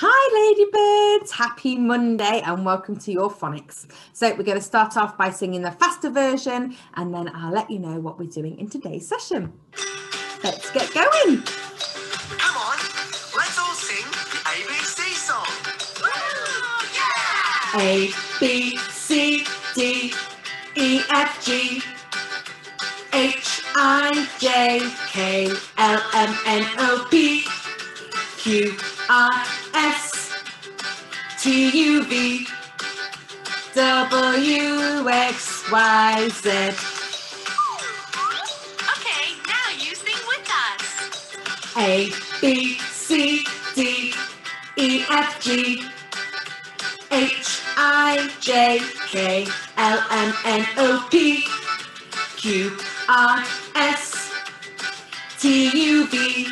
Hi, ladybirds. Happy Monday and welcome to your phonics. So, we're going to start off by singing the faster version and then I'll let you know what we're doing in today's session. Let's get going. Come on, let's all sing the ABC song. yeah! A, B, C, D, E, F, G, H, I, J, K, L, M, N, O, P, Q, R, S, T, U, V, W, X, Y, Z. Okay, now you sing with us. A, B, C, D, E, F, G, H, I, J, K, L, M, N, O, P, Q, R, S, T, U, V,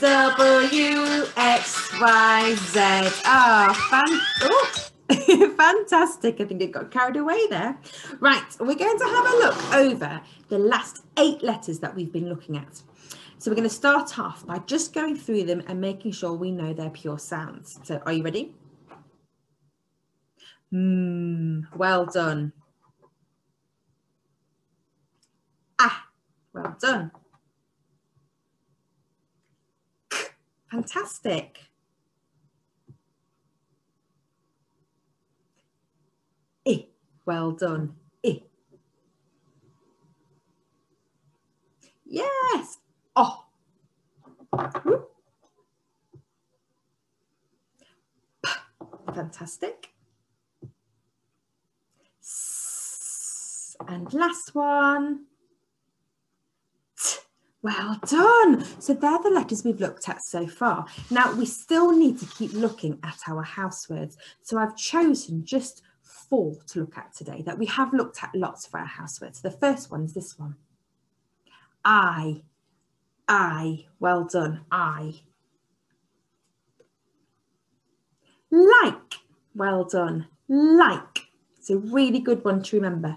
W, X, Y, Z. Ah, fan- oh, fantastic. I think it got carried away there. Right, we're going to have a look over the last eight letters that we've been looking at. So we're going to start off by just going through them and making sure we know their pure sounds. So are you ready? Hmm, well done. Ah, well done. K, fantastic. I, well done. I. Yes. Oh. Fantastic. And last one. Well done. So they're the letters we've looked at so far. Now we still need to keep looking at our house words. So I've chosen just four to look at today that we have looked at lots for our house words. The first one is this one. I, I, well done, I. Like, well done, like. It's a really good one to remember.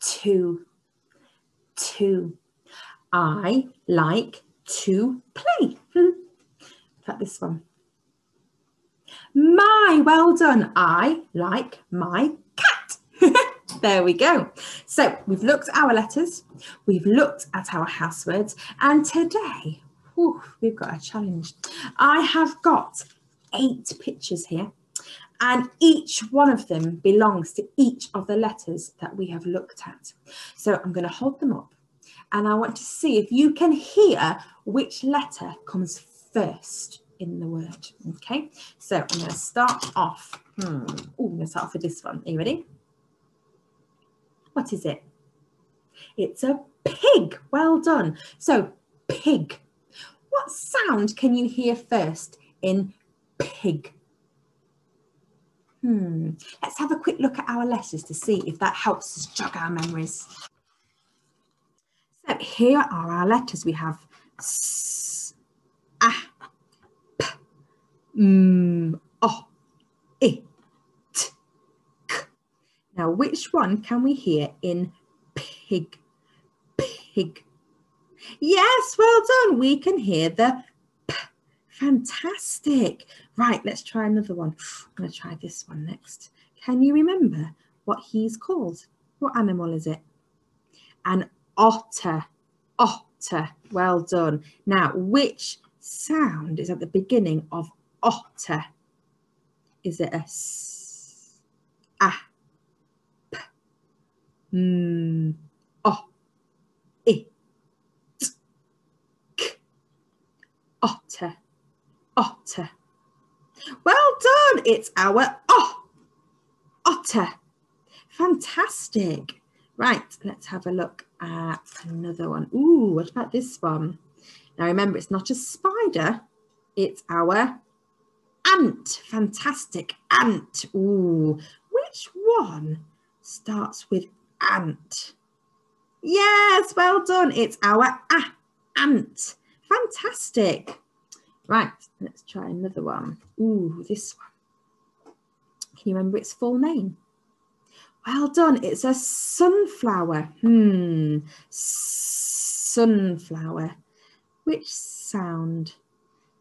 To, to. I like to play. Hmm. Like this one. My, well done. I like my cat. there we go. So we've looked at our letters, we've looked at our house words, and today whew, we've got a challenge. I have got eight pictures here, and each one of them belongs to each of the letters that we have looked at. So I'm going to hold them up, and I want to see if you can hear which letter comes first in the word. Okay, so I'm going to start off. Hmm. Oh, I'm going to start off with this one. Are you ready? What is it? It's a pig. Well done. So, pig. What sound can you hear first in pig? Hmm. Let's have a quick look at our letters to see if that helps us jog our memories. So, here are our letters. We have s, a, p, m, o, i, t, k. Now, which one can we hear in pig? Pig. Yes, well done. We can hear the. Fantastic. Right, let's try another one. I'm going to try this one next. Can you remember what he's called? What animal is it? An otter. Otter. Well done. Now, which sound is at the beginning of otter? Is it a s, a, p, m, o, i, t, k? Otter. Otter. Well done. It's our oh, otter. Fantastic. Right, let's have a look at another one. Ooh, what about this one? Now remember, it's not a spider, it's our ant. Fantastic. Ant. Ooh, which one starts with ant? Yes, well done. It's our ah, ant. Fantastic. Right, let's try another one. Ooh, this one. Can you remember its full name? Well done. It's a sunflower. Hmm. Sunflower. Which sound?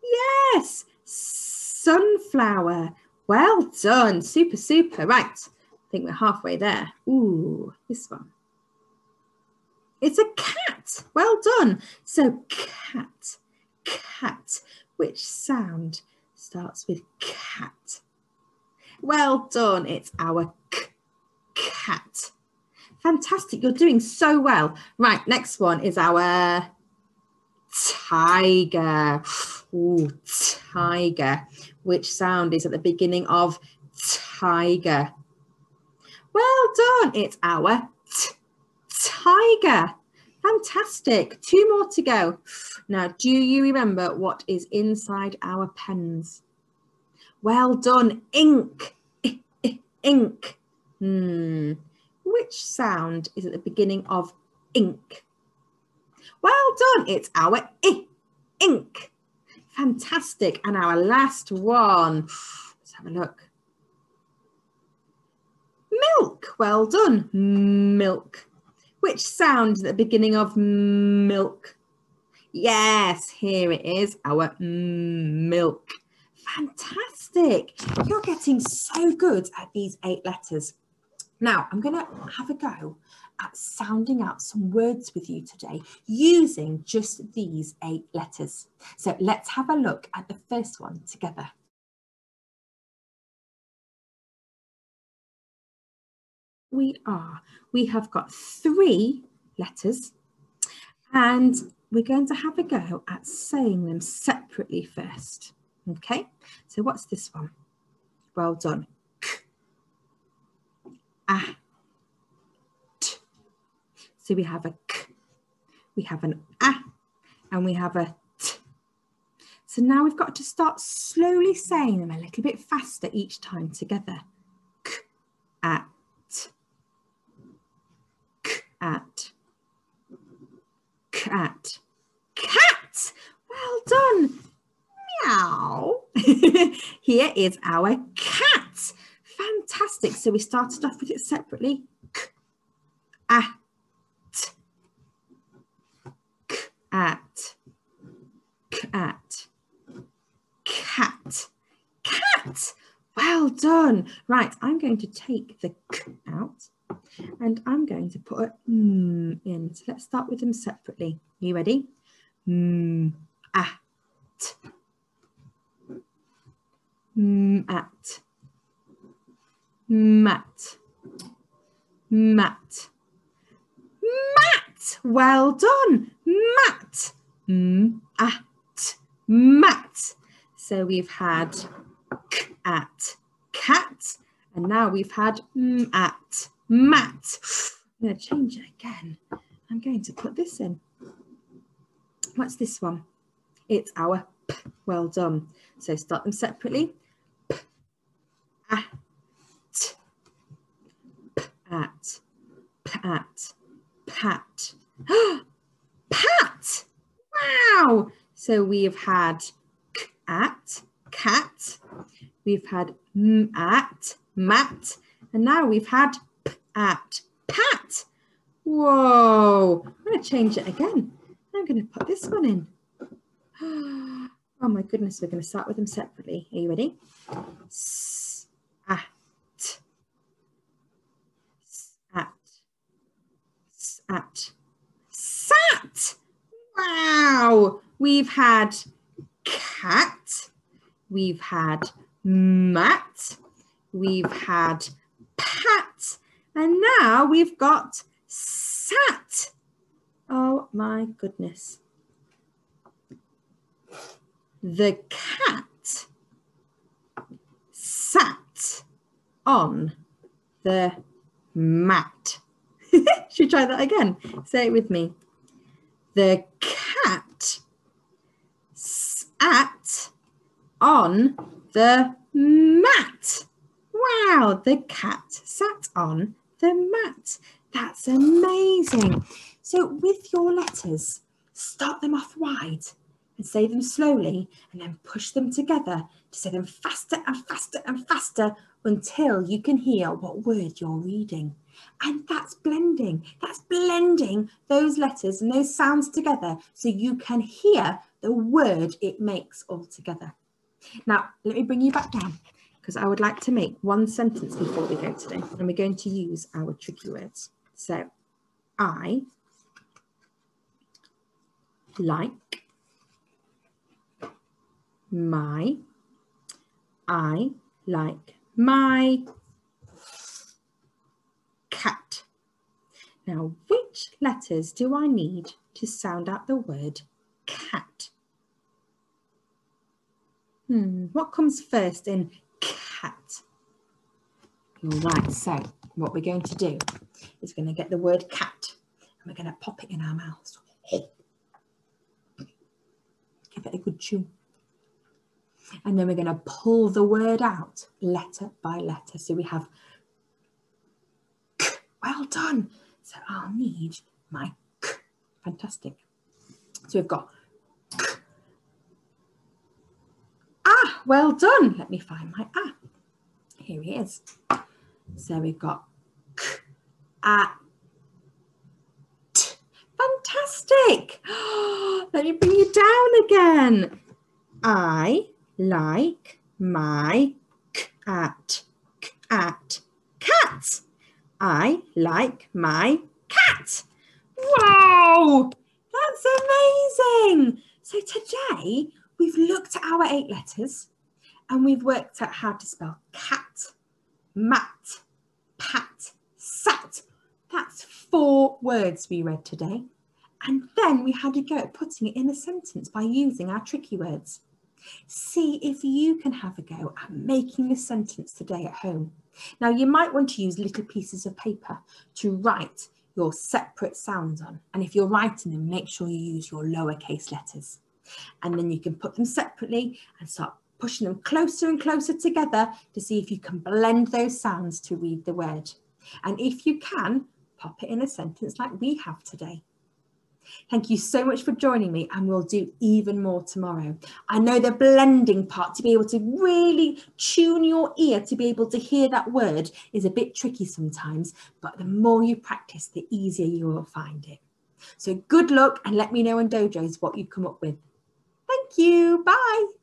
Yes, sunflower. Well done. Super, super. Right. I think we're halfway there. Ooh, this one. It's a cat. Well done. So cat, cat. Which sound starts with cat? Well done. It's our k, cat. Fantastic. You're doing so well. Right. Next one is our tiger. Ooh, tiger. Which sound is at the beginning of tiger? Well done. It's our tiger. Fantastic. Two more to go. Now, do you remember what is inside our pens? Well done. Ink. Ink. Hmm. Which sound is at the beginning of ink? Well done. It's our I, ink. Fantastic. And our last one. Let's have a look. Milk. Well done. Milk. Which sound is at the beginning of milk? Yes, here it is, our milk. Fantastic. You're getting so good at these eight letters. Now, I'm going to have a go at sounding out some words with you today using just these eight letters. So let's have a look at the first one together. We are. We have got three letters and we're going to have a go at saying them separately first. Okay, so what's this one? Well done. K, ah, t. So we have a k, we have an ah, and we have a t. So now we've got to start slowly saying them a little bit faster each time together. K, k, at, cat, cat. Well done. Meow. Here is our cat. Fantastic. So we started off with it separately. K, at, k, at, cat, cat, cat. Well done. Right, I'm going to take the k out and I'm going to put a mm in. So let's start with them separately. Are you ready? Mm, at. Mm, at. Mat. Mat. Mat. Well done. Mat. Mm, at. Mat. So we've had at cat and now we've had mm, at mat. I'm going to change it again. I'm going to put this in. What's this one? It's our p. Well done. So start them separately. P, at, p, at, pat, pat, pat. Wow. So we have had k at, cat. We've had m at, mat. And now we've had at, pat. Whoa. I'm going to change it again. I'm going to put this one in. Oh my goodness, we're going to start with them separately. Are you ready? S, at, at, at, sat. Wow. We've had cat. We've had mat. We've had pat. And now we've got sat. Oh my goodness. The cat sat on the mat. Should we try that again? Say it with me. The cat sat on the mat. Wow, the cat sat on the mat. That's amazing. So with your letters, start them off wide and say them slowly and then push them together to say them faster and faster and faster until you can hear what word you're reading. And that's blending. That's blending those letters and those sounds together so you can hear the word it makes all together. Now, let me bring you back down because I would like to make one sentence before we go today. And we're going to use our tricky words. So, I like my I like my cat. Now, which letters do I need to sound out the word cat? Hmm, what comes first in cat? All right, so what we're going to do is we're going to get the word cat and we're going to pop it in our mouths. Give it a good chew. And then we're going to pull the word out letter by letter. So we have k. Well done. So I'll need my k. Fantastic. So we've got k. Ah, well done. Let me find my ah. Here he is. So we've got k, ah, t. Fantastic. Let me bring you down again. I like my cat. Cat. Cat. I like my cat. Wow, that's amazing. So today we've looked at our eight letters and we've worked out how to spell cat, mat, pat, sat. That's four words we read today. And then we had a go at putting it in a sentence by using our tricky words. See if you can have a go at making a sentence today at home. Now, you might want to use little pieces of paper to write your separate sounds on. And if you're writing them, make sure you use your lowercase letters. And then you can put them separately and start pushing them closer and closer together to see if you can blend those sounds to read the word. And if you can, pop it in a sentence like we have today. Thank you so much for joining me and we'll do even more tomorrow. I know the blending part to be able to really tune your ear to be able to hear that word is a bit tricky sometimes, but the more you practice, the easier you will find it. So good luck and let me know in dojos what you come up with. Thank you. Bye.